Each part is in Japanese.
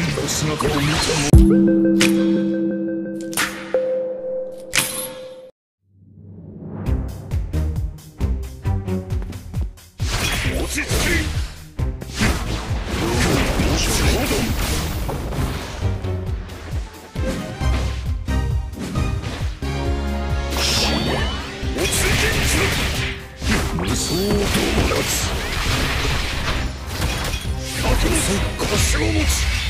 の姿を見たも落ち着け落ち着け無双友達百の腰を持ち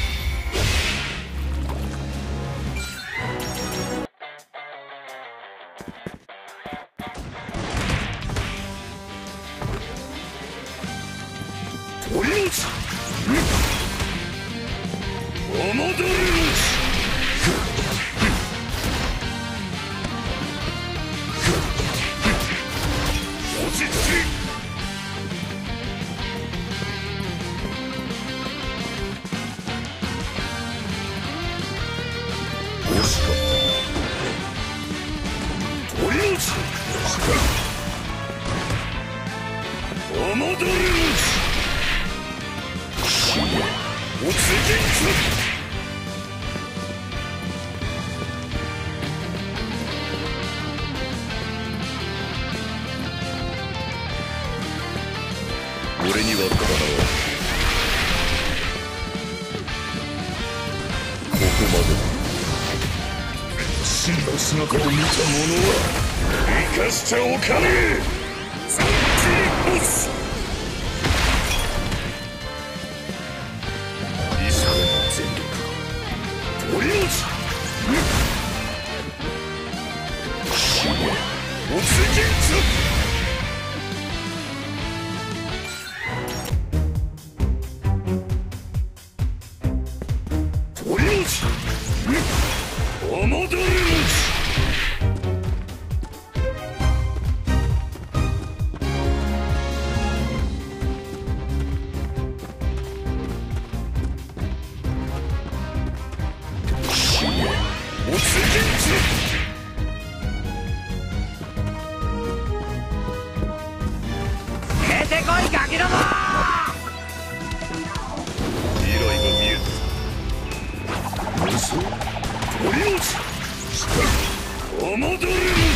雨だれ持ち落ち着け惜しかった取り持ち雨だれ持ちおつけん俺にはかなわここまで。真の姿を見た者は生かしちゃおかねえ。雨だれ持ちおつけんつ雨だれ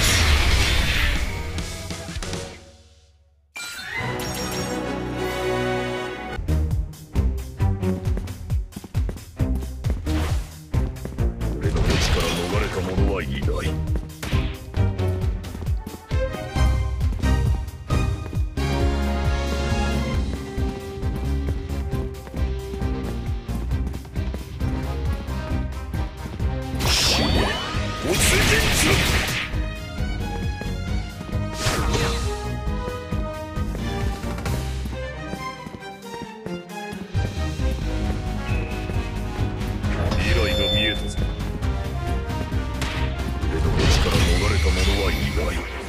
見えたぞ俺の手から逃れた者はいない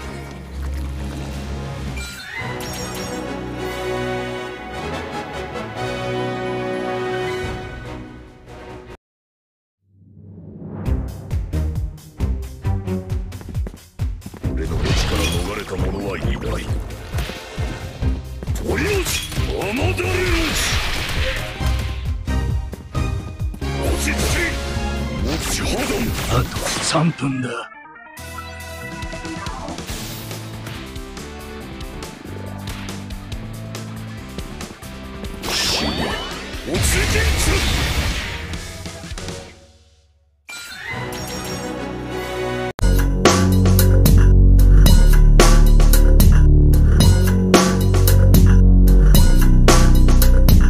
れた者はいない。取り落ち雨だれ落ち落ち着け落ちほどあと3分だ。おつけ